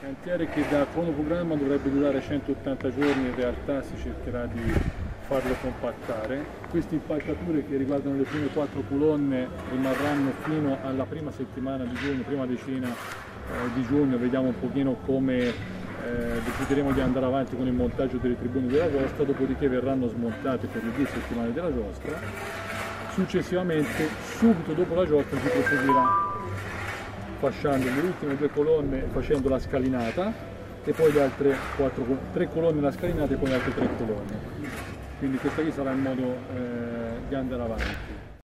Cantiere che da cronoprogramma dovrebbe durare 180 giorni, in realtà si cercherà di farlo compattare. Queste impalcature che riguardano le prime quattro colonne rimarranno fino alla prima settimana di giugno, prima decina eh, di giugno, vediamo un pochino come eh, decideremo di andare avanti con il montaggio delle tribune della giostra, dopodiché verranno smontate per le due settimane della giostra. Successivamente, subito dopo la giostra, si proseguirà fasciando le ultime due colonne facendo la scalinata e poi le altre quattro, tre colonne la scalinata e poi le altre tre colonne. Quindi questo qui sarà il modo eh, di andare avanti.